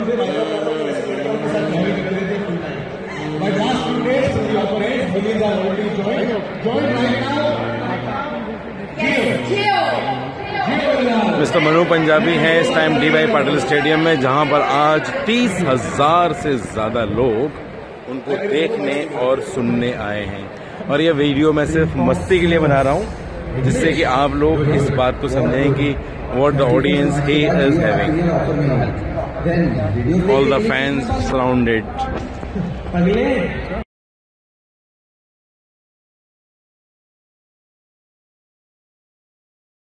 Last right now. Mister Manu Punjabi हैं इस time D Y Patil stadium में, जहाँ पर आज तीस हज़ार से ज़्यादा लोग उनको देखने और सुनने आए हैं और ये वीडियो मैं सिर्फ़ मस्ती के लिए बना रहा हूँ, जिससे कि आप लोग इस बात को समझें कि what the audience he is having All the fans surrounded.